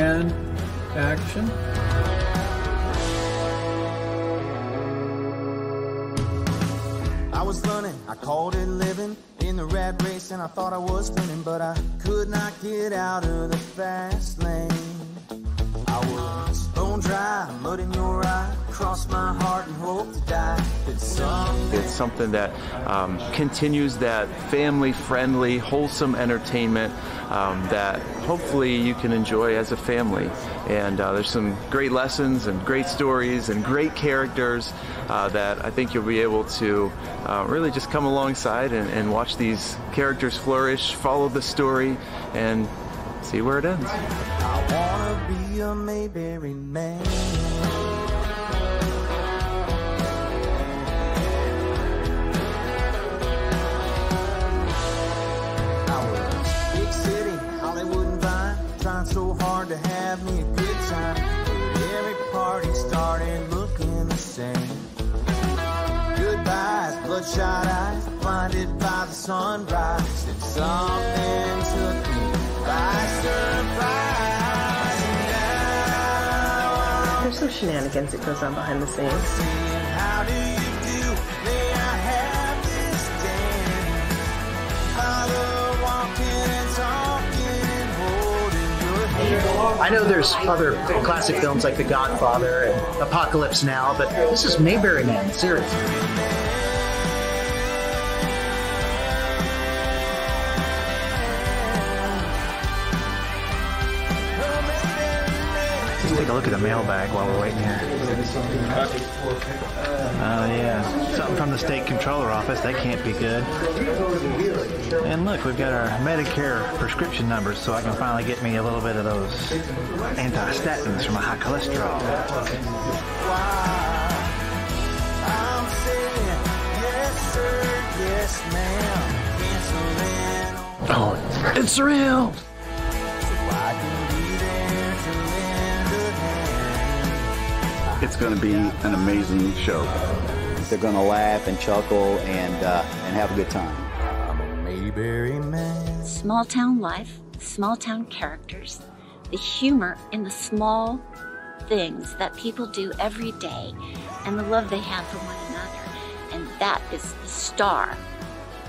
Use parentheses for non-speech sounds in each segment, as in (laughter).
and action. I was running, I called it living in the rat race, and I thought I was winning, but I could not get out of the fast lane. I was bone dry, mud in your eye, cross my heart and hope to die. It's something. It's something that um, continues that family friendly, wholesome entertainment um, that hopefully you can enjoy as a family. And uh, there's some great lessons and great stories and great characters uh, that I think you'll be able to uh, really just come alongside and, and watch these characters flourish, follow the story, and see where it ends. So hard to have me a good time. Every party started looking the same. Goodbyes, bloodshot eyes, blinded by the sunrise. And something took me by surprise. There's some shenanigans that goes on behind the scenes. I know there's other classic films like The Godfather and Apocalypse Now, but this is Mayberry Man, seriously. A look at the mailbag while we're waiting here. Oh, yeah. Something from the state controller office. That can't be good. And look, we've got our Medicare prescription numbers so I can finally get me a little bit of those anti-statins for my high cholesterol. I'm yes, sir, yes, ma'am. Oh, it's real! It's going to be an amazing show. They're going to laugh and chuckle and uh, and have a good time. I'm a Mayberry man. small town life, small town characters, the humor in the small things that people do every day, and the love they have for one another. And that is the star.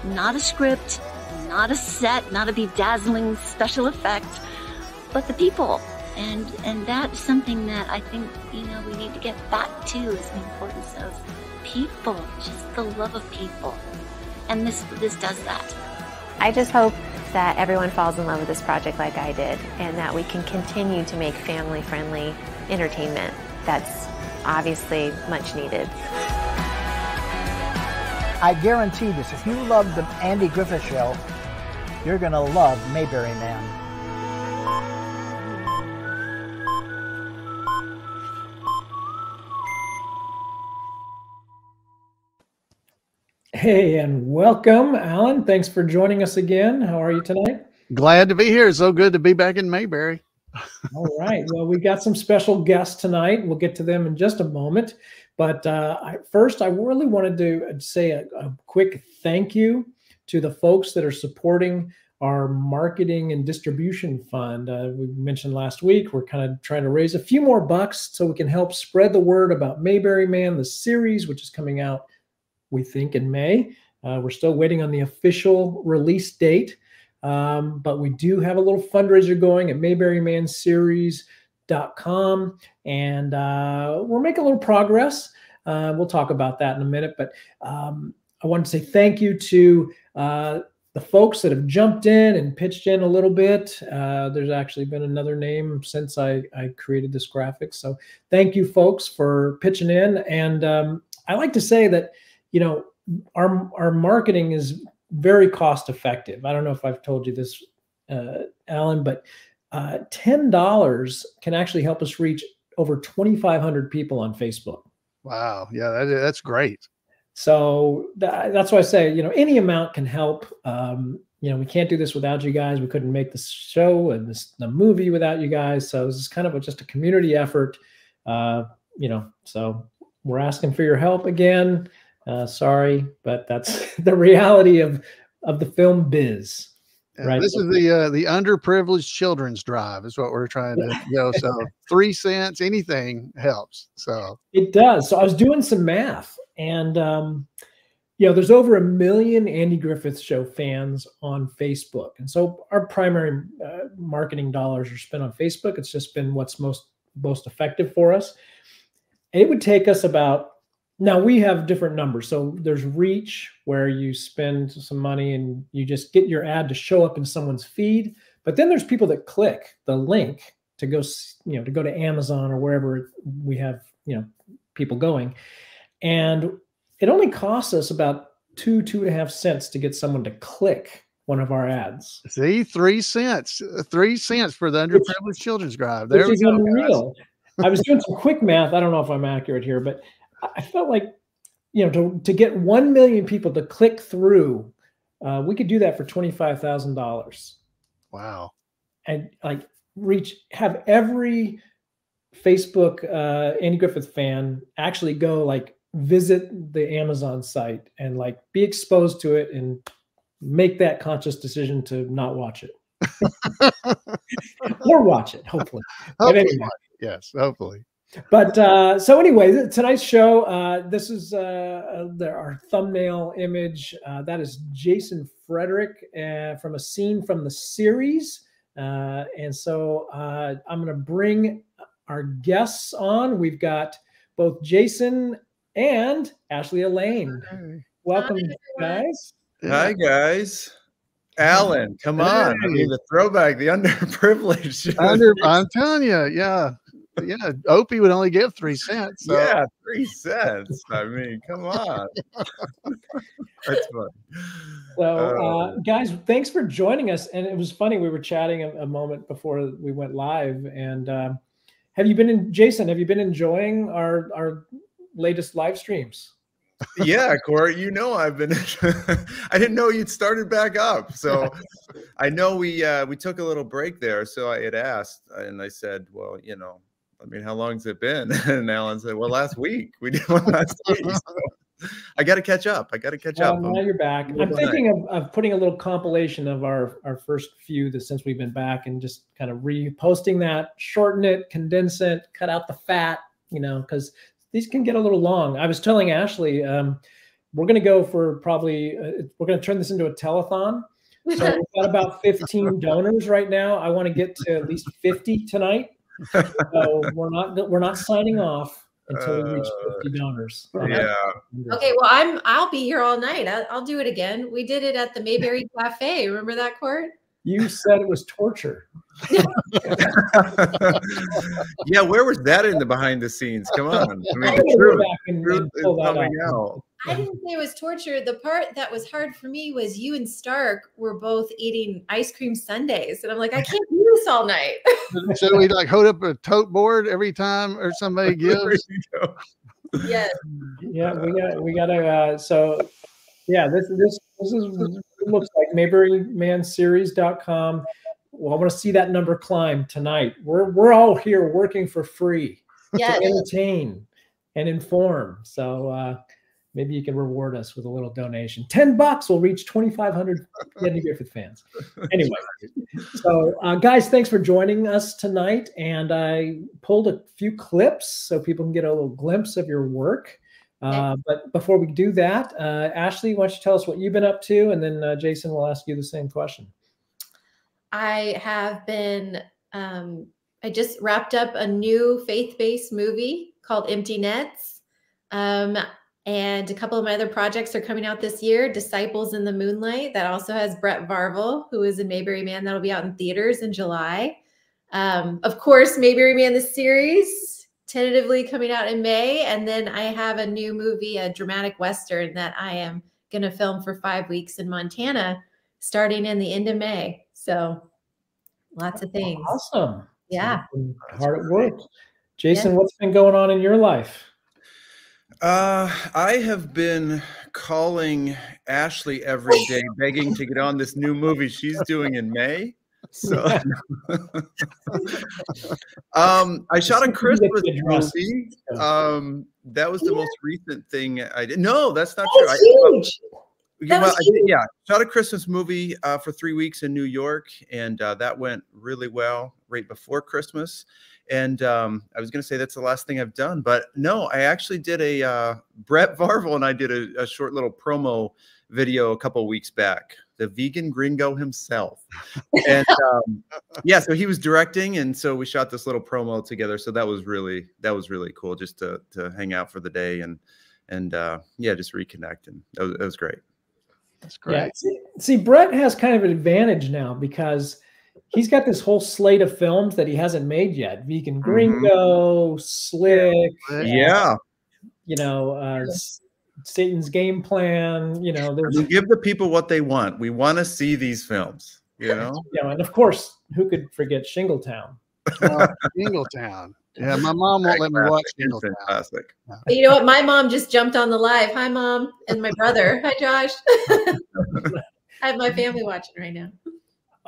Not a script, not a set, not a bedazzling special effect, but the people. And and that is something that I think, you know, we need to get back to is the importance of people, just the love of people. And this this does that. I just hope that everyone falls in love with this project like I did and that we can continue to make family friendly entertainment that's obviously much needed. I guarantee this. If you love the Andy Griffith Show, you're going to love Mayberry Man. Hey, and welcome, Alan. Thanks for joining us again. How are you tonight? Glad to be here. So good to be back in Mayberry. All right. Well, we got some special guests tonight. We'll get to them in just a moment. But uh, I, first, I really wanted to say a, a quick thank you to the folks that are supporting our marketing and distribution fund. Uh, we mentioned last week we're kind of trying to raise a few more bucks so we can help spread the word about Mayberry Man, the series, which is coming out, we think, in May. Uh, we're still waiting on the official release date. Um, but we do have a little fundraiser going at mayberrymanseries.com and uh, we're making a little progress. Uh, we'll talk about that in a minute, but um, I want to say thank you to uh, the folks that have jumped in and pitched in a little bit. Uh, there's actually been another name since I, I created this graphic. So thank you folks for pitching in. And um, I like to say that, you know, our, our marketing is very cost effective. I don't know if I've told you this, uh, Alan, but uh, $10 can actually help us reach over 2,500 people on Facebook. Wow. Yeah, that, that's great. So that, that's why I say, you know, any amount can help. Um, you know, we can't do this without you guys. We couldn't make the show and this, the movie without you guys. So this is kind of a, just a community effort. Uh, you know, so we're asking for your help again. Uh, sorry, but that's (laughs) the reality of of the film biz. Right. This is the uh, the underprivileged children's drive is what we're trying to (laughs) go. So three cents, anything helps. So It does. So I was doing some math, and um, you know, there's over a million Andy Griffith Show fans on Facebook, and so our primary uh, marketing dollars are spent on Facebook. It's just been what's most most effective for us. And It would take us about now we have different numbers. So there's reach where you spend some money and you just get your ad to show up in someone's feed. But then there's people that click the link to go, you know, to go to Amazon or wherever we have, you know, people going. And it only costs us about two, two and a half cents to get someone to click one of our ads. see, three cents, three cents for the underprivileged children's drive. There which we is go. unreal. I was doing some quick math. I don't know if I'm accurate here, but I- felt like, you know, to, to get 1 million people to click through, uh, we could do that for $25,000 Wow. and like reach, have every Facebook uh, Andy Griffith fan actually go like visit the Amazon site and like be exposed to it and make that conscious decision to not watch it (laughs) or watch it, hopefully. Hopefully, anyway. yes, hopefully. But uh, so anyway, tonight's show. Uh, this is uh, uh, our thumbnail image. Uh, that is Jason Frederick uh, from a scene from the series. Uh, and so uh, I'm going to bring our guests on. We've got both Jason and Ashley Elaine. Welcome, guys. Hi guys. Alan, come on. I mean the throwback, the (laughs) underprivileged. Under, I'm telling you, yeah, yeah. Opie would only give three cents. So. Yeah, three cents. I mean, come on. That's fun. So, uh, Oh. guys, thanks for joining us. And it was funny. We were chatting a, a moment before we went live. And um, have you been in, Jason? Have you been enjoying our our latest live streams? yeah, Corey, you know I've been (laughs) I didn't know you'd started back up. So (laughs) I know we uh we took a little break there. So I had asked and I said, Well, you know, I mean, how long's it been? (laughs) And Alan said, Well, last week. We did one (laughs) last week. (laughs) So I gotta catch up. I gotta catch Well, up. now you're back. I'm thinking of, of putting a little compilation of our our first few that since we've been back and just kind of reposting that, shorten it, condense it, cut out the fat, you know, because these can get a little long. I was telling Ashley, um, we're going to go for probably uh, we're going to turn this into a telethon. So we've got about 15 donors right now. I want to get to at least 50 tonight. So we're not we're not signing off until we reach uh, 50 donors. yeah. Okay, well, I'm I'll be here all night. I'll, I'll do it again. We did it at the Mayberry (laughs) Cafe. Remember that, Court? You said it was torture. (laughs) yeah, where was that in the behind the scenes? Come on. I mean, I'm the truth, back and- truth and is pull that coming up. out. I didn't say it was torture. The part that was hard for me was you and Stark were both eating ice cream sundaes, and I'm like, I can't do this all night. (laughs) so we like hold up a tote board every time or somebody (laughs) gives. yes. Yeah, we got we got to. Uh, so, yeah, this this this is looks like MayberryManSeries.com. Well, I want to see that number climb tonight. We're we're all here working for free Yes. to entertain and inform. So uh, maybe you can reward us with a little donation. Ten bucks will reach twenty five hundred Andy Griffith fans. (laughs) Anyway, so uh, guys, thanks for joining us tonight. And I pulled a few clips so people can get a little glimpse of your work. Uh, but before we do that, uh, Ashley, why don't you tell us what you've been up to, and then uh, Jason will ask you the same question. I have been, um, I just wrapped up a new faith based movie called Empty Nets. Um, and a couple of my other projects are coming out this year Disciples in the Moonlight, that also has Brett Varvel, who is a Mayberry Man, that'll be out in theaters in July. Um, of course, Mayberry Man, the series, tentatively coming out in May. And then I have a new movie, a dramatic Western that I am going to film for five weeks in Montana starting in the end of May. So lots of things. Awesome. Yeah. Hard at work. Jason, what's been going on in your life? Uh, I have been calling Ashley every day, begging to get on this new movie she's doing in May. So, (laughs) um, I shot a Christmas movie. Um, that was the most recent thing I did. No, that's not true. That's I, huge. Yeah, That well, I did- yeah, shot a Christmas movie uh, for three weeks in New York, and uh, that went really well right before Christmas. And um, I was going to say that's the last thing I've done, but no, I actually did a uh, Brett (laughs) Varvel and I did a, a short little promo video a couple weeks back. The vegan gringo himself, and um, (laughs) yeah, so he was directing, and so we shot this little promo together. So that was really that was really cool, just to to hang out for the day and and uh, yeah, just reconnect, and that was, that was great. That's Yeah. See, see, Brett has kind of an advantage now because he's got this whole slate of films that he hasn't made yet. Vegan Gringo, Slick. uh, Yeah. You know, uh, Satan's Game Plan. You know, there's We give the people what they want. We want to see these films. You know. you know, and of course, who could forget Shingletown? Uh, Shingletown. Yeah, my mom won't let me watch Shingletown. Fantastic. You know what? My mom just jumped on the live. Hi, mom, and my brother. Hi, Josh. (laughs) I have my family watching right now.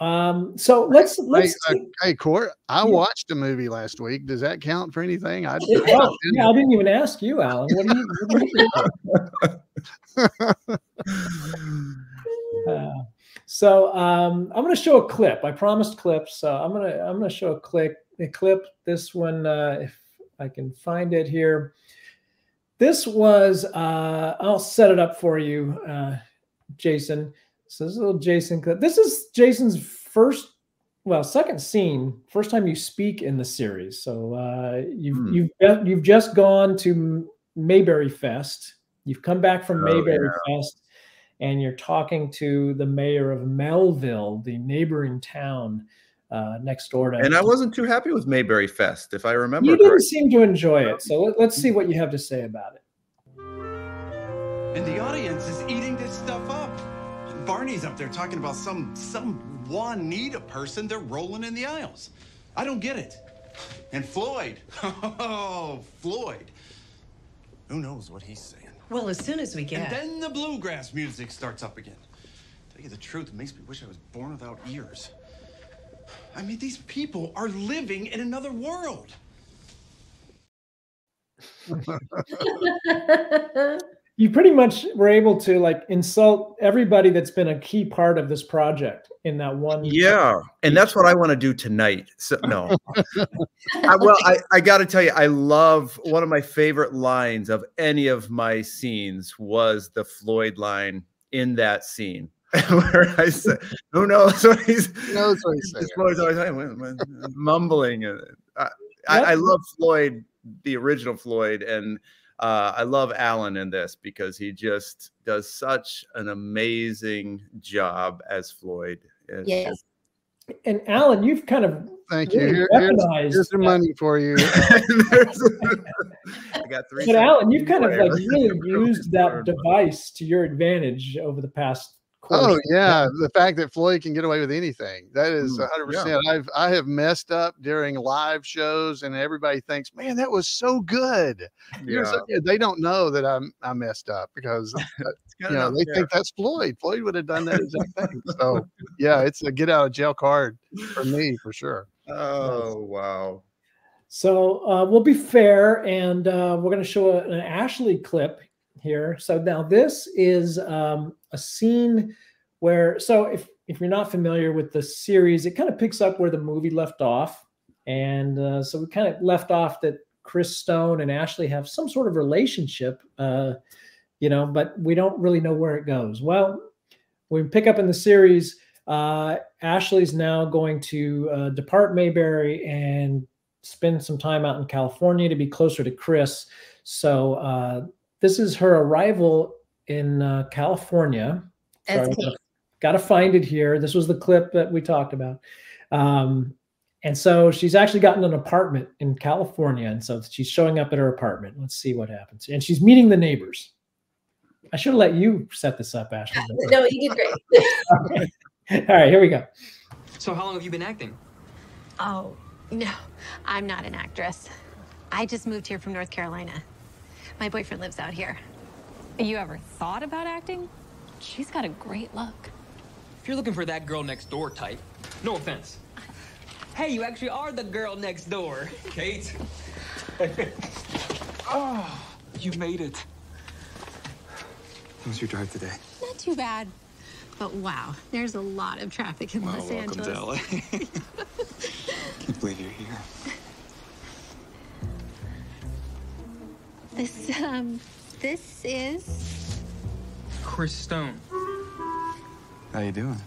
Um, so let's Hey, let's. uh, hey, Court, I watched a movie last week. Does that count for anything? I, Oh, yeah, I didn't even ask you, Alan. What do you? What you (laughs) (laughs) Uh, so um, I'm going to show a clip. I promised clips. So I'm going to I'm going to show a clip. A clip. This one, uh, if I can find it here. This was. Uh, I'll set it up for you, uh, Jason. So this is a little Jason clip. This is Jason's first, well, second scene. First time you speak in the series. So uh, you've Hmm. you've you've just gone to Mayberry Fest. You've come back from Oh, Mayberry Fest and you're talking to the mayor of Melville, the neighboring town uh, next door to. And I wasn't too happy with Mayberry Fest, if I remember You didn't correctly. seem to enjoy it, so let, let's see what you have to say about it. And the audience is eating this stuff up. Barney's up there talking about some some Juanita person they're rolling in the aisles. I don't get it. And Floyd. (laughs) Oh, Floyd. Who knows what he's saying? Well, as soon as we get. And then the bluegrass music starts up again. Tell you the truth, it makes me wish I was born without ears. I mean, these people are living in another world. (laughs) You pretty much were able to like insult everybody that's been a key part of this project in that one. Yeah, and that's what I want to do tonight. So no, (laughs) I, well, I, I got to tell you, I love one of my favorite lines of any of my scenes was the Floyd line in that scene (laughs) where I said, "Who knows what he's knows what he's saying?" Floyd's always like, "Wait, wait, mumbling." And uh, I, I, I love Floyd, the original Floyd, and uh, I love Alan in this because he just does such an amazing job as Floyd. It's Yes. And Alan, you've kind of Thank you. really Here- here's, here's the money for you. (laughs) I got three. But Alan, you've kind of like (laughs) really used that device to your advantage over the past. Oh yeah, the fact that Floyd can get away with anything. That is Mm, 100%. yeah. I've I have messed up during live shows and everybody thinks, "Man, that was so good." You're so Yeah. good. They don't know that I'm I messed up because (laughs) uh, you know, they fair. think that's Floyd. Floyd would have done that exact thing. So, yeah, it's a get out of jail card for me for sure. Oh wow. So uh, we'll be fair, and uh, we're going to show a- an Ashley clip here. So now this is um, a scene where, so if if you're not familiar with the series, it kind of picks up where the movie left off, and uh, so we kind of left off that Chris Stone and Ashley have some sort of relationship, uh, you know, but we don't really know where it goes. Well, we pick up in the series. Uh, Ashley's now going to uh, depart Mayberry and spend some time out in California to be closer to Chris. So uh, this is her arrival in uh, California. As Sorry, Kate. Got to find it here. This was the clip that we talked about. Um, and so she's actually gotten an apartment in California. And so she's showing up at her apartment. Let's see what happens. And she's meeting the neighbors. I should have let you set this up, Ashley. No, you did great. (laughs) All right, here we go. So how long have you been acting? Oh, no, I'm not an actress. I just moved here from North Carolina. My boyfriend lives out here. You ever thought about acting? She's got a great look. If you're looking for that girl next door type, no offense. Hey, you actually are the girl next door. Kate. oh, (laughs) you made it. How was your drive today? Not too bad. But wow, there's a lot of traffic in Well, Los welcome Angeles. to LA. (laughs) Can't believe you're here. This um this is Chris Stone. How you doing?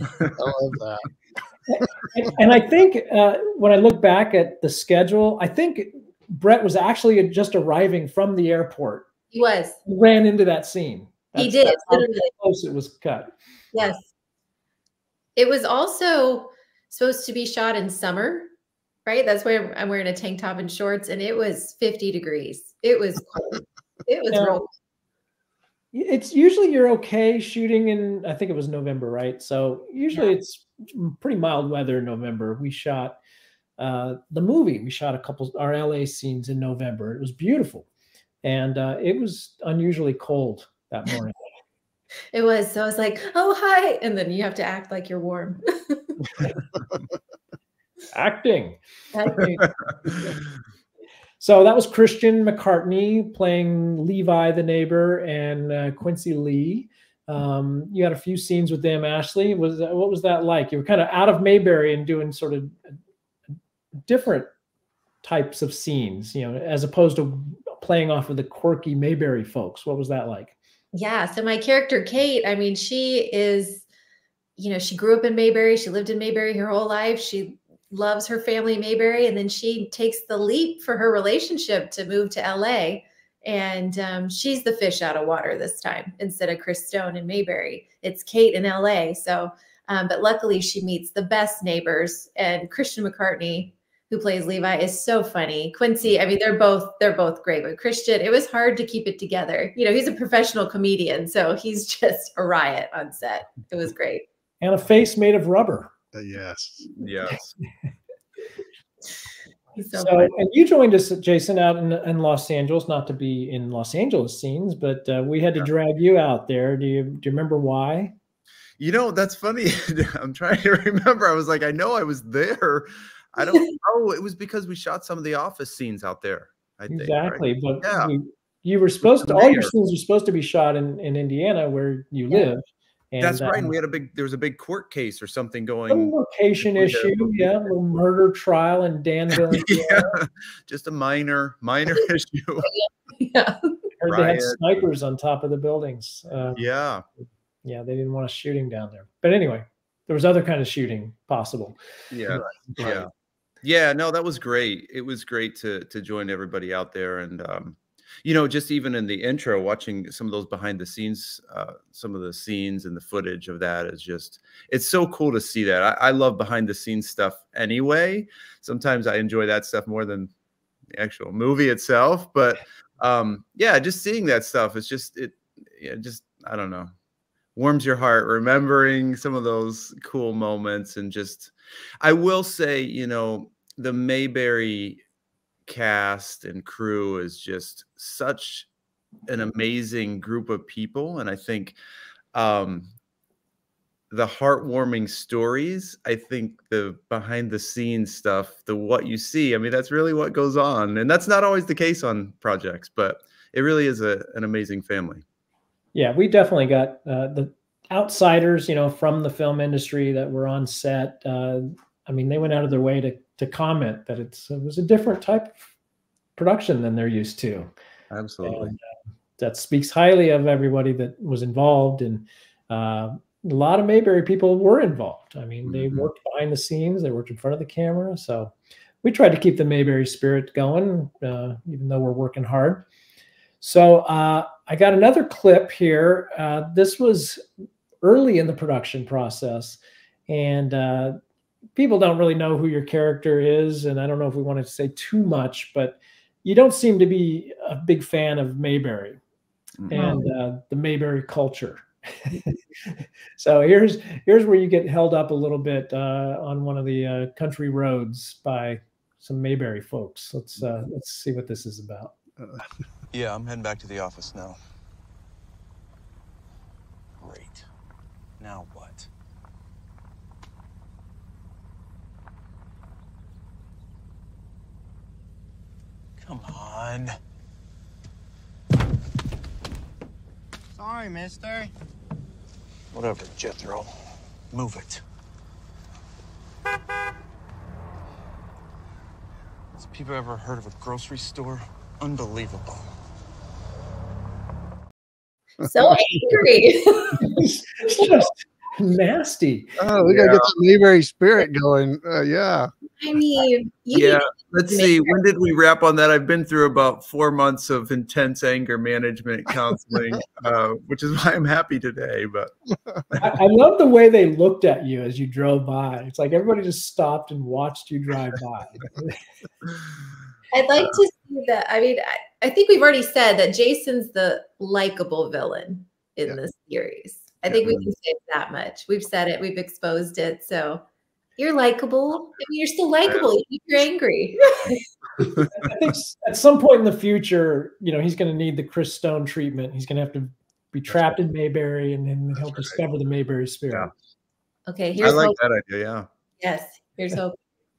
I love that. and, (laughs) and I think uh, when I look back at the schedule, I think Brett was actually just arriving from the airport. He was. He ran into that scene. He did, how literally. close it was cut. Yes. It was also supposed to be shot in summer, right? That's why I'm, I'm wearing a tank top and shorts, and it was 50 degrees. It was cold. It was Yeah. It's usually you're okay shooting in. I think it was November, right? So usually it's pretty mild weather in November. We shot uh, the movie. We shot a couple our LA scenes in November. It was beautiful, and uh, it was unusually cold that (laughs) morning. It was. So I was like, oh, hi. And then you have to act like you're warm. (laughs) (laughs) Acting. Acting. (laughs) So that was Christian McCartney playing Levi the neighbor and uh, Quincy Lee. Um, you had a few scenes with them, Ashley. Was that, what was that like? You were kind of out of Mayberry and doing sort of different types of scenes, you know, as opposed to playing off of the quirky Mayberry folks. What was that like? Yeah. So my character, Kate, I mean, she is, you know, she grew up in Mayberry. She lived in Mayberry her whole life. She loves her family in Mayberry. And then she takes the leap for her relationship to move to LA. And um, she's the fish out of water this time instead of Chris Stone in Mayberry. It's Kate in LA. So, um, but luckily she meets the best neighbors. And Christian McCartney, who plays Levi, is so funny. Quincy, I mean, they're both they're both great. But Christian, it was hard to keep it together. You know, he's a professional comedian, so he's (laughs) just a riot on set. It was great. And a face made of rubber. Uh, yes. Yes. (laughs) So, So, and you joined us, Jason, out in, in Los Angeles, not to be in Los Angeles scenes, but uh, we had to drag you out there. Do you do you remember why? You know, that's funny. (laughs) I'm trying to remember. I was like, I know I was there. I don't (laughs) Oh, it was because we shot some of the office scenes out there. I think. right? Exactly, but Yeah. we, you were supposed to. All your scenes were supposed to be shot in, in Indiana, where you Yeah. live. And, That's right. And um, we had a big there was a big court case or something going. location issue, yeah, a little murder trial in Danville. (laughs) yeah, just a minor, minor (laughs) issue. yeah. Heard they had snipers on top of the buildings. Uh, Yeah. yeah, they didn't want us shooting down there. But anyway, there was other kind of shooting possible. Yeah. Yeah. Yeah. No, that was great. It was great to to join everybody out there. And um, you know, just even in the intro, watching some of those behind the scenes, uh, some of the scenes and the footage of that is just it's so cool to see that. I, I love behind the scenes stuff anyway. Sometimes I enjoy that stuff more than the actual movie itself. But um, yeah, just seeing that stuff is just it yeah, just I don't know warms your heart remembering some of those cool moments and just i will say you know the mayberry cast and crew is just such an amazing group of people and i think um the heartwarming stories i think the behind the scenes stuff the what you see i mean that's really what goes on and that's not always the case on projects but it really is a, an amazing family Yeah, we definitely got uh, the outsiders, you know, from the film industry that were on set. Uh, I mean, they went out of their way to to comment that it's it was a different type of production than they're used to. absolutely And, uh, that speaks highly of everybody that was involved, and uh, a lot of Mayberry people were involved. I mean, they Mhm. worked behind the scenes, they worked in front of the camera, so we tried to keep the Mayberry spirit going, uh, even though we're working hard. So uh, I got another clip here. Uh, this was early in the production process, and uh, people don't really know who your character is, and I don't know if we wanted to say too much, but you don't seem to be a big fan of Mayberry and uh, the Mayberry culture. (laughs) so here's here's where you get held up a little bit uh, on one of the uh, country roads by some Mayberry folks. Let's uh, let's see what this is about. (laughs) Yeah, I'm heading back to the office now. Great. Now what? Come on. sorry, mister. Whatever, Jethro. Move it. Has people ever heard of a grocery store? Unbelievable. So (laughs) angry. It's just nasty. Oh, we gotta get the Mayberry spirit going. Uh, yeah. I mean, you yeah let's to make see when did we wrap on that i've been through about four months of intense anger management (laughs) counseling uh, which is why i'm happy today but (laughs) I, I love the way they looked at you as you drove by. It's like everybody just stopped and watched you drive by. I'd like to see that. I mean, I, I think we've already said that Jason's the likable villain in this series. I think we can say that much. We've said it, we've exposed it. So you're likable. Oh, I mean, you're still likable, even if you're angry. (laughs) I think at some point in the future, you know, he's going to need the Chris Stone treatment. He's going to have to be trapped in Mayberry, and then he'll discover the Mayberry spirit. okay, here's i like hope. that idea yeah Yes, here's hope.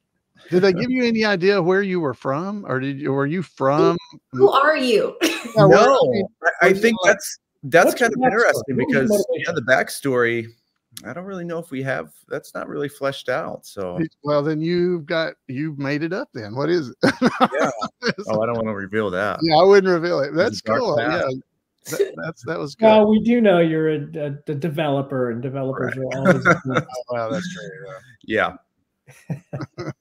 (laughs) Did they give you any idea where you were from, or did you were you from? Who are you? (laughs) No I, I think that's that's what's kind of interesting What was your because yeah the backstory i don't really know if we have that's not really fleshed out so Well, then you've got you've made it up. Then what is it? yeah (laughs) oh i don't want to reveal that yeah, I wouldn't reveal it. That's dark cool. past. Yeah, that, that's that was good. Well, we do know you're a, a, a developer, and developers are always. (laughs) Oh, wow, that's true. yeah. yeah (laughs)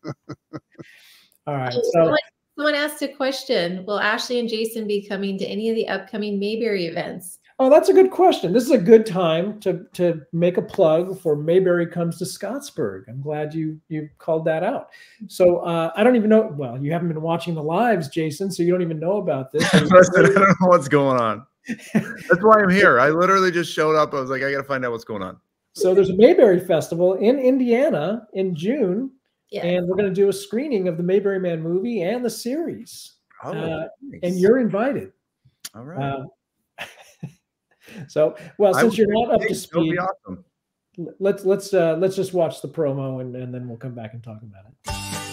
All right, so someone, someone asked a question. Will Ashley and Jason be coming to any of the upcoming Mayberry events? Oh, that's a good question. This is a good time to to make a plug for Mayberry comes to Scottsburg. I'm glad you you called that out. So uh, I don't even know. Well, you haven't been watching the lives, Jason, so you don't even know about this. (laughs) I don't know what's going on (laughs) that's why i'm here i literally just showed up i was like i gotta find out what's going on So there's a Mayberry Festival in Indiana in June, Yeah. and we're going to do a screening of the Mayberry Man movie and the series. oh Uh, nice. and you're invited. all right Uh, so, well, since you're not up to think that'll be speed, awesome let's let's uh, let's just watch the promo and, and then we'll come back and talk about it.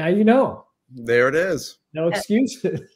Now you know. there it is No excuses. (laughs)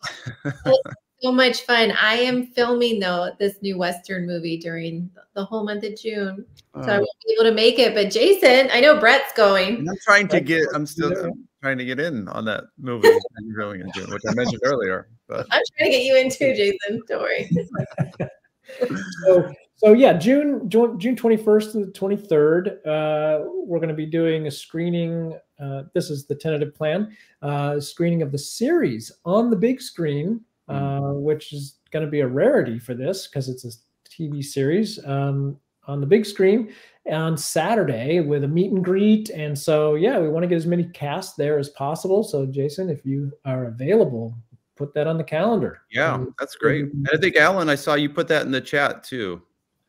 So much fun. I am filming though this new Western movie during the whole month of June. So I Oh. won't be able to make it. But Jason, I know Brett's going. I'm trying to get i'm still. I'm trying to get in on that movie that you're going into which i mentioned earlier but I'm trying to get you in too, Jason. Don't worry. (laughs) so so yeah june june june 21st to the 23rd uh we're going to be doing a screening uh this is the tentative plan uh screening of the series on the big screen uh which is going to be a rarity for this because it's a tv series um on the big screen on saturday with a meet and greet. And so yeah we want to get as many casts there as possible. So jason if you are available put that on the calendar. Yeah And- that's great. and i think alan i saw you put that in the chat too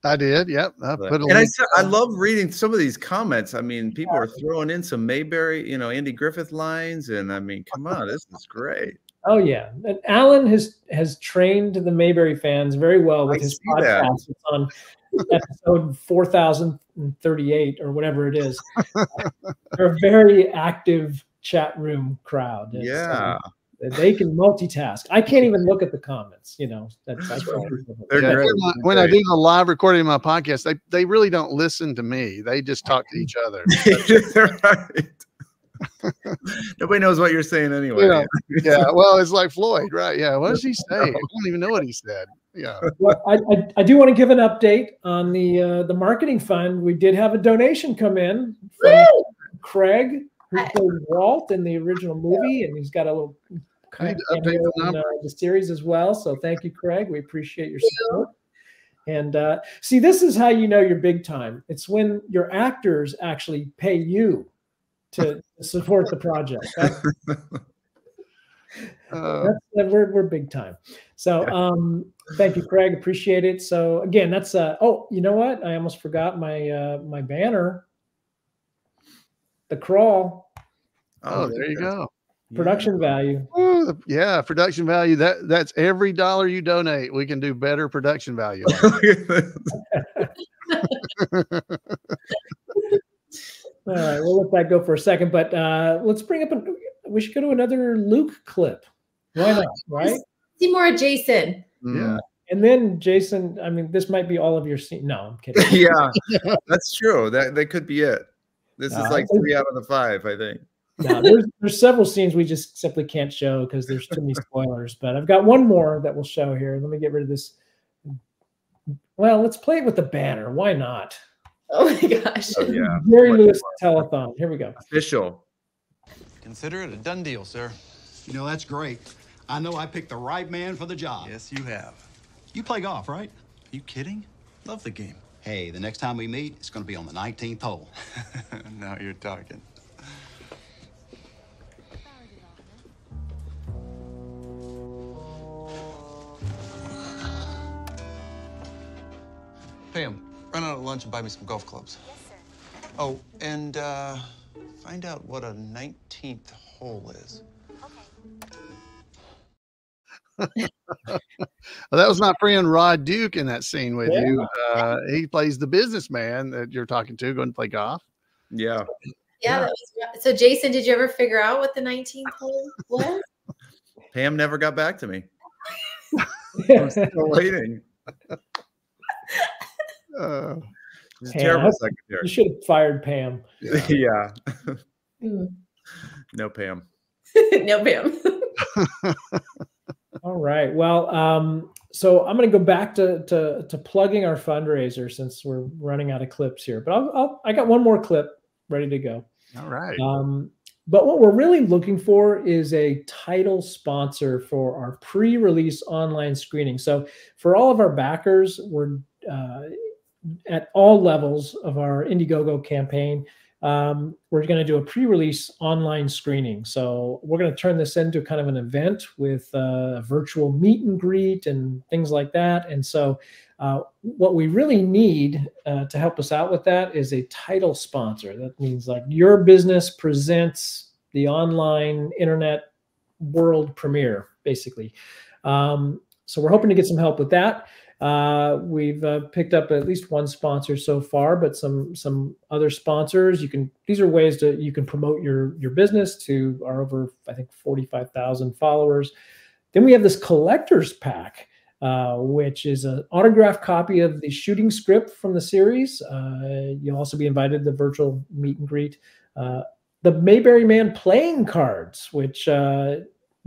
I did. Yep. I But- put a and I, said- I love reading some of these comments. I mean, people are throwing in some Mayberry, you know, Andy Griffith lines, and I mean, come on, this is great. Oh yeah, and Alan has has trained the Mayberry fans very well with I his see that. podcast. It's on episode four thousand and thirty-eight or whatever it is. (laughs) They're a very active chat room crowd. It's, um, Yeah, they can multitask. I can't even look at the comments. You know, that's, that's what They're Yeah, great. when I- when I do the live recording of my podcast, they, they really don't listen to me. They just talk to each other. (laughs) right. (laughs) Nobody knows what you're saying anyway. Yeah, yeah. (laughs) Well, it's like Floyd, right? Yeah. What does he say? I don't even know what he said. Yeah. Well, I, I, I do want to give an update on the uh, the marketing fund. We did have a donation come in from Craig, who played Walt in the original movie, and he's got a little I need to update cameo the uh, the series as well. So thank you, Craig. We appreciate your support. And uh, see, this is how you know you're big time. It's when your actors actually pay you to (laughs) support the project. That's, (laughs) Uh, that's that we're we're big time. So um thank you, Craig. Appreciate it. So again, that's uh oh, you know what? I almost forgot my uh my banner. The crawl oh, there you go. Production value. Ooh, yeah, production value. That that's every dollar you donate, we can do better production value. (laughs) (laughs) All right, we'll let that go for a second, but uh let's bring up a we should go to another Luke clip. Why not? (gasps) Right? See more of Jason. yeah. And then Jason, I mean, this might be all of your scene. No, I'm kidding. (laughs) yeah, that's true. That that could be it. This is Uh, like three out of the five, I think. No, there's there's several scenes we just simply can't show because there's too many (laughs) spoilers. But I've got one more that we'll show here. Let me get rid of this. Well, let's play it with the banner. Why not? Oh my gosh. Oh yeah, Jerry Lewis telethon. Here we go. official. Consider it a done deal, sir. You know, that's great. I know I picked the right man for the job. Yes, you have. You play golf, right? Are you kidding? Love the game. Hey, the next time we meet, it's going to be on the 19th hole. (laughs) now you're talking. Pam, run out at lunch and buy me some golf clubs. Yes, sir. Oh, and uh, find out what a 19th hole is. Okay. (laughs) Well, that was my friend Rod Duke in that scene with Yeah. you. Uh, he plays the businessman that you're talking to, going to play golf. Yeah. Yeah, that was so Jason, did you ever figure out what the 19th hole was? (laughs) (laughs) Pam never got back to me. I'm still waiting. Uh, She's a Pam, terrible you should have fired Pam. (laughs) yeah. Hmm. No, Pam. (laughs) no, Pam. (laughs) All right. Well, um, so I'm going to go back to, to to plugging our fundraiser since we're running out of clips here. But I'll, I'll, I got one more clip ready to go. all right. Um, but what we're really looking for is a title sponsor for our pre-release online screening. So for all of our backers, we're uh, at all levels of our Indiegogo campaign. Um, we're going to do a pre-release online screening. So we're going to turn this into kind of an event with uh, a virtual meet and greet and things like that. And so uh, what we really need uh, to help us out with that is a title sponsor. That means like your business presents the online internet world premiere, basically. Um, so we're hoping to get some help with that. Uh, we've uh, picked up at least one sponsor so far, but some some other sponsors. You can these are ways to you can promote your your business to our over I think forty five thousand followers. Then we have this collector's pack uh, which is an autographed copy of the shooting script from the series. Uh, you'll also be invited to the virtual meet and greet. Uh, the Mayberry Man playing cards, which uh,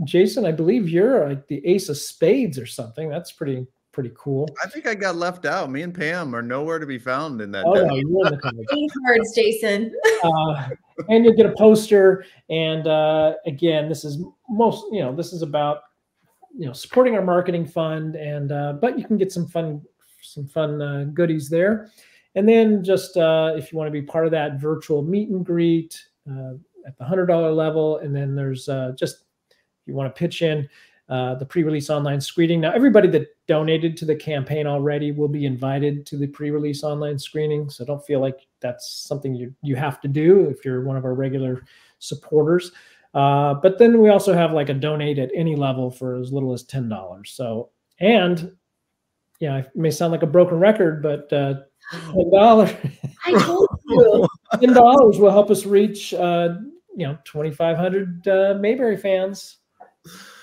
Jason, I believe you're like the ace of spades or something. That's pretty pretty cool. I think I got left out. Me and Pam are nowhere to be found in that. Oh deck. no, you're in the (laughs) cards. Cards, Jason. (laughs) uh, and you'll get a poster. And uh, again, this is most you know this is about you know supporting our marketing fund, and uh, but you can get some fun some fun uh, goodies there. And then just uh, if you want to be part of that virtual meet and greet uh, at the hundred dollar level, and then there's uh, just if you want to pitch in. Uh, the pre-release online screening. Now, everybody that donated to the campaign already will be invited to the pre-release online screening. So don't feel like that's something you you have to do if you're one of our regular supporters. Uh, but then we also have like a donate at any level for as little as ten dollars. So and yeah, it may sound like a broken record, but uh, ten (gasps) dollars I told you. (laughs) ten dollars will help us reach uh, you know twenty five hundred uh, Mayberry fans.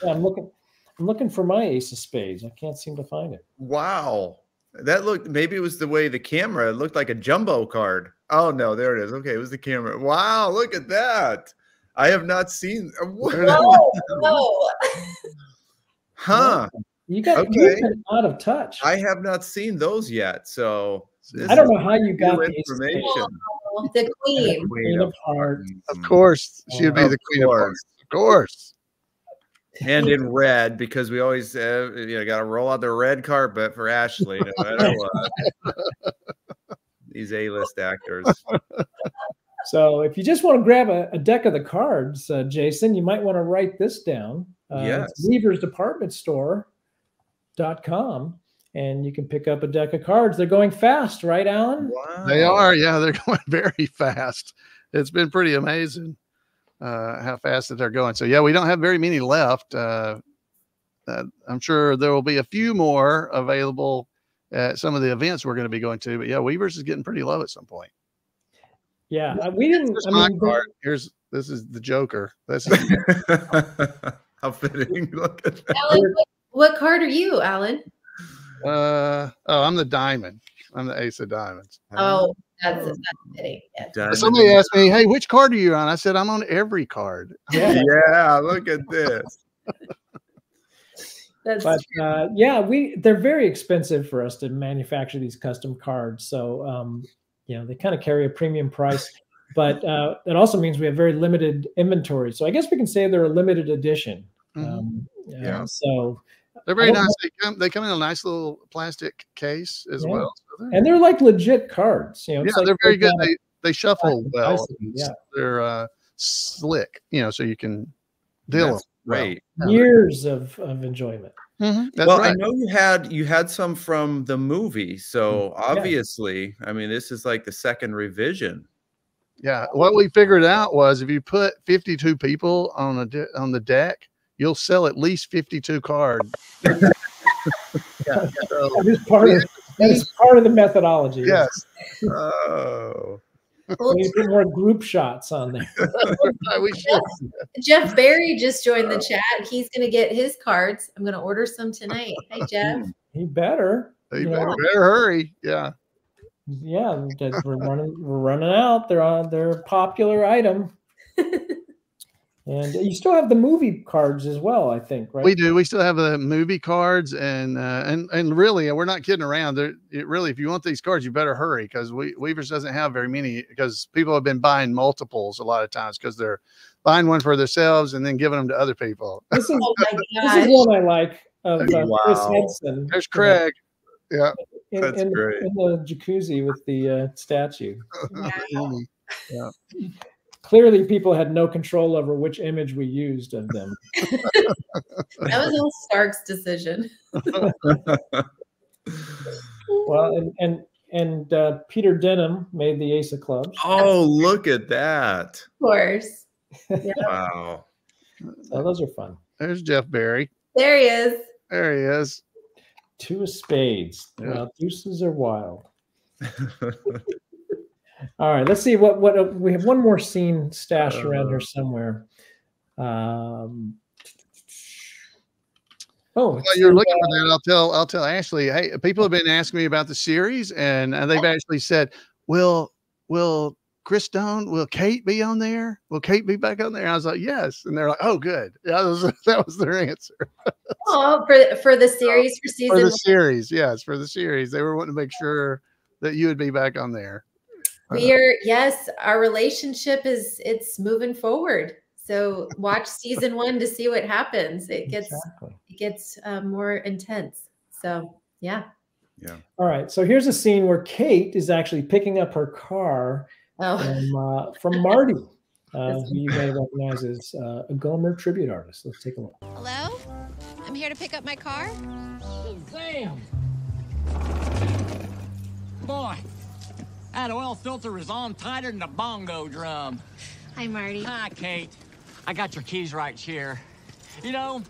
Yeah, I'm looking. I'm looking for my ace of spades. I can't seem to find it. Wow. That looked maybe it was the way the camera it looked like a jumbo card. Oh no, there it is. Okay, it was the camera. Wow, look at that. I have not seen. uh, (laughs) what? Whoa, whoa. Huh? You got Okay. you've been out of touch. I have not seen those yet. So this I don't know how you got the these. information. Oh, the queen. Queen of Hearts. Of course, she would be Of the queen of hearts. Of course. And in (laughs) red because we always uh, you know got to roll out the red carpet for Ashley no matter (laughs) what. These A-list actors. So if you just want to grab a, a deck of the cards, uh, Jason, you might want to write this down. Uh, Yes. It's Weaver's Department Store.com and you can pick up a deck of cards. They're going fast, right, Alan? They are, yeah, they're (laughs) going very fast. It's been pretty amazing uh, how fast that they're going. So yeah, we don't have very many left. Uh, uh, I'm sure there will be a few more available at some of the events we're going to be going to. But yeah, Weavers is getting pretty low at some point. Yeah, uh, we didn't. Here's I my mean, card. Here's this is the Joker. This is (laughs) How fitting! (laughs) Look at Alan, what, what card are you, Alan? uh oh, I'm the diamond. I'm the ace of diamonds. Oh, that's that's fitting. Yeah. Somebody asked me, "Hey, which card are you on?" I said, "I'm on every card." (laughs) Yeah, look at this. (laughs) That's but uh, yeah, we they're very expensive for us to manufacture these custom cards. So um, you know they kind of carry a premium price, but uh, it also means we have very limited inventory. So I guess we can say they're a limited edition. Um, uh, Yeah. So They're very nice. They come, they come in a nice little plastic case as Yeah. well. So they're- and they're like legit cards. You know, yeah, it's like they're very good. got- They they shuffle plastic well. yeah. They're uh, slick, you know, so you can deal That's them well. years of, of enjoyment. Mhm, That's well, I know you had you had some from the movie, so Yeah. obviously, I mean, this is like the second revision. Yeah, what we figured out was if you put 52 people on a de- on the deck, you'll sell at least 52 cards. (laughs) yeah, so- That is part of that is part of the methodology. yes. Oh, We need to put more group shots on there. (laughs) we should. Jeff Barry just joined the uh, chat. He's gonna get his cards. I'm gonna order some tonight. Hey (laughs) Jeff. He better. You you better, better hurry. Yeah. yeah, we're running we're running out. They're on they're a popular item. And you still have the movie cards as well, I think, right? We do. We still have the movie cards, and uh, and and really, we're not kidding around. There, it really, if you want these cards, you better hurry because we Weavers doesn't have very many because people have been buying multiples a lot of times because they're buying one for themselves and then giving them to other people. (laughs) This is Oh (laughs) this is one I like of uh, Chris Wow. Henson. There's Craig. Yeah. in, That's in, great. in the jacuzzi with the uh, statue. Yeah. (laughs) Clearly, people had no control over which image we used of them. (laughs) That was all Stark's decision. (laughs) Well, and and and uh, Peter Denham made the Ace of Clubs. oh, look at that! Of course. (laughs) Wow. So those are fun. There's Jeff Barry. There he is. There he is. Two of spades. Yeah. Well, deuces are wild. All right, let's see what what uh, we have. One more scene stashed around Uh. here somewhere. Um, oh, While it's you're looking uh, for that, I'll tell I'll tell Ashley. Hey, people have been asking me about the series, and uh, they've actually said, "Will will Chris Stone, will Kate be on there? Will Kate be back on there?" I was like, "Yes," and they're like, "Oh, good." Yeah, (laughs) that was, that was their answer (laughs) Oh, for for the series for season for the one. series. Yes, for the series, they were wanting to make sure that you would be back on there. We are yes, our relationship is it's moving forward. So (laughs) watch season one to see what happens. It gets Exactly. it gets uh, more intense. So yeah. Yeah. All right, so here's a scene where Kate is actually picking up her car Oh, from uh, (laughs) from Marty, uh, who you may recognize as uh, a Gomer tribute artist. Let's take a look. Hello? I'm here to pick up my car. Damn! Boy, that oil filter is on tighter than a bongo drum. Hi, Marty. Hi, Kate. I got your keys right here. You know,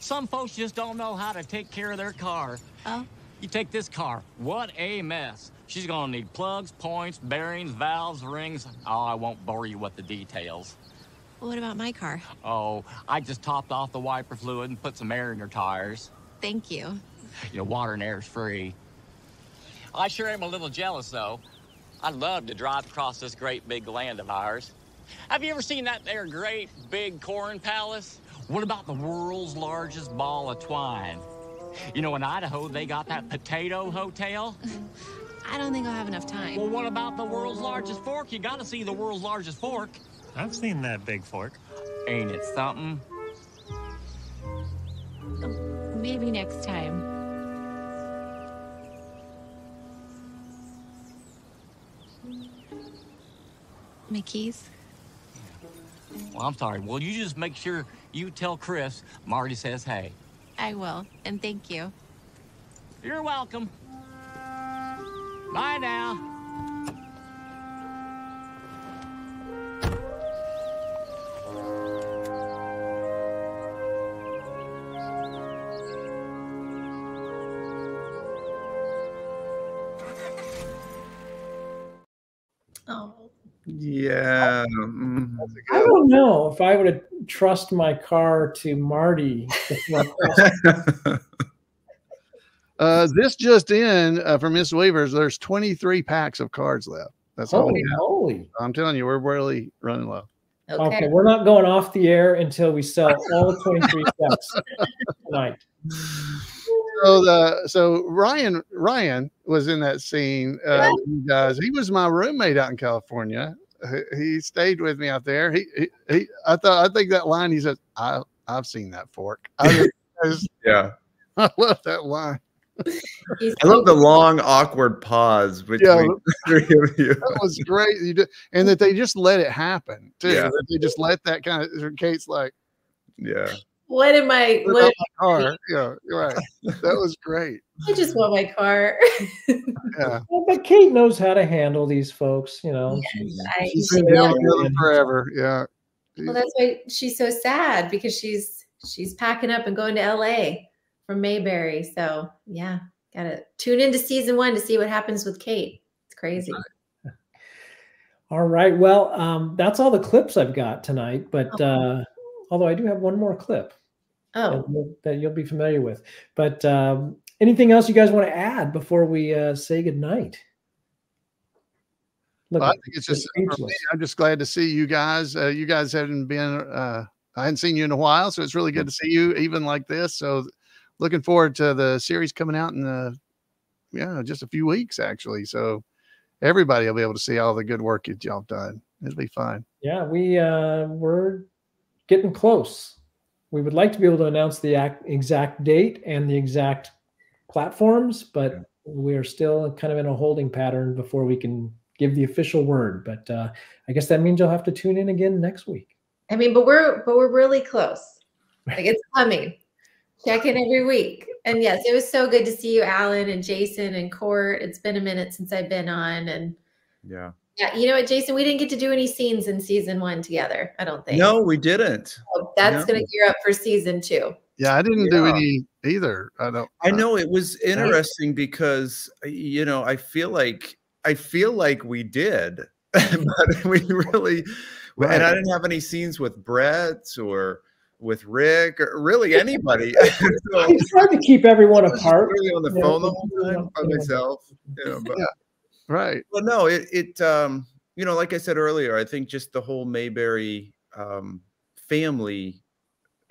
some folks just don't know how to take care of their car. Oh, You take this car, what a mess. She's gonna need plugs, points, bearings, valves, rings. Oh, I won't bore you with the details. what about my car? Oh, I just topped off the wiper fluid and put some air in your tires. Thank you. You know, water and air is free. I sure am a little jealous, though. I'd love to drive across this great big land of ours. Have you ever seen that there great big corn palace? What about the world's largest ball of twine? You know, in Idaho, they got that potato hotel. (laughs) I don't think I'll have enough time. Well, what about the world's largest fork? You gotta see the world's largest fork. I've seen that big fork. Ain't it something? Um, maybe next time. My keys? Well, I'm sorry. Well, you just make sure you tell Chris Marty says hey. I will, and thank you. You're welcome. Bye now. Yeah. (laughs) mm. I don't know if I would trust my car to Marty. before I trust- Uh, this just in uh, from Miss Weaver's. There's 23 packs of cards left. That's all. Holy we have. moly! I'm telling you, we're really running low. Okay. we're not going off the air until we sell all 23 (laughs) sets tonight. So the so Ryan Ryan was in that scene. Uh, with you guys, he was my roommate out in California. He, he stayed with me out there. He, he he I thought I think that line he said I I've seen that fork. I, just- (laughs) (laughs) Yeah. I love that line. I love the long, awkward pause between Yeah. the (laughs) three of you. That was great. You did, and that they just let it happen too. Yeah. That they just let that kind of Kate's like Yeah. what am I? "Put What, out my car. Yeah, you're right. That was great. I just want my car. Yeah. (laughs) But Kate knows how to handle these folks. You know, she's, I- She's been dealing with them forever. Yeah. well, that's why she's so sad because she's she's packing up and going to LA from Mayberry. So yeah, gotta tune into season one to see what happens with Kate. It's crazy. (laughs) All right. Well, um, that's all the clips I've got tonight. But uh, although I do have one more clip Oh, that, you'll, that you'll be familiar with. But um, anything else you guys want to add before we uh, say goodnight? Look, Well, I think it's just me, I'm just glad to see you guys. Uh, you guys haven't been uh, I hadn't seen you in a while, so it's really good to see you even like this. So looking forward to the series coming out in the yeah, just a few weeks actually. So everybody will be able to see all the good work that y'all done. It'll be fun. Yeah, we uh, we're getting close. We would like to be able to announce the ac- exact date and the exact platforms, but we are still kind of in a holding pattern before we can give the official word. But uh, I guess that means you'll have to tune in again next week. I mean, but we're but we're really close. Like it's coming. Check in every week. And yes, it was so good to see you, Alan and Jason and Court. It's been a minute since I've been on. And Yeah. yeah, you know what, Jason, we didn't get to do any scenes in season one together. I don't think. No, we didn't. So that's no. gonna gear up for season two. Yeah, I didn't do any either. I don't I know it was interesting because uh, you know I feel like I feel like we did, (laughs) but we really and I didn't have any scenes with Brett or with Rick or really (laughs) anybody. (laughs) so, It's hard to keep everyone apart. really on the Yeah, phone the whole time by yeah. myself. You know, but, Yeah. Right. Well, no, it it um you know like I said earlier, I think just the whole Mayberry um family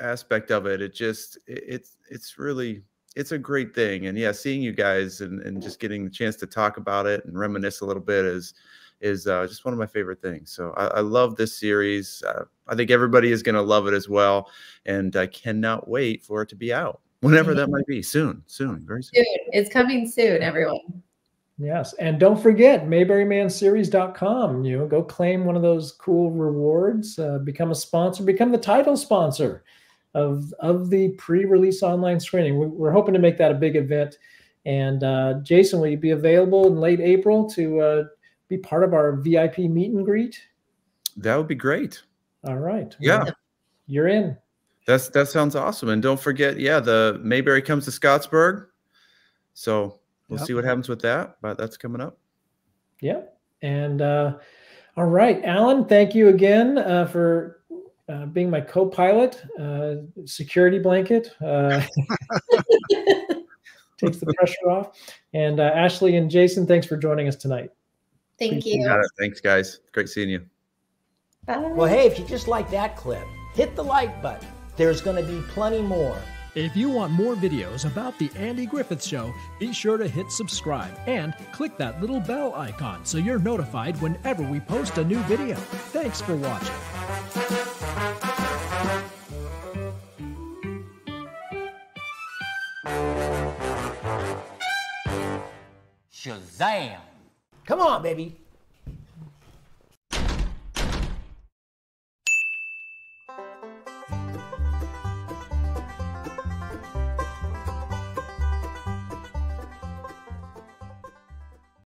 aspect of it, it just it, it's it's really it's a great thing, and yeah, seeing you guys and and just getting the chance to talk about it and reminisce a little bit is is uh, just one of my favorite things. So I, I love this series. Uh, I think everybody is going to love it as well, and I cannot wait for it to be out whenever that might be. Soon, soon, very soon. Soon. It's coming soon, everyone. Yes, and don't forget mayberrymanseries.com. You know, go claim one of those cool rewards, uh, become a sponsor, become the title sponsor of of the pre-release online screening. We, we're hoping to make that a big event. And uh, Jason, will you be available in late April to uh, be part of our VIP meet and greet? That would be great. All right. Yeah. You're in. That's that sounds awesome. And don't forget, yeah, the Mayberry comes to Scottsburg. So we'll Yep. see what happens with that, but that's coming up. Yeah. And uh, all right, Alan, thank you again uh, for uh, being my co-pilot, uh, security blanket. Uh, (laughs) takes the pressure off. And uh, Ashley and Jason, thanks for joining us tonight. Thank You you. it. Thanks, guys. Great seeing you. Well, hey, if you just like that clip, hit the like button. There's going to be plenty more. If you want more videos about The Andy Griffith Show, be sure to hit subscribe and click that little bell icon so you're notified whenever we post a new video. Thanks for watching. Shazam! Come on, baby.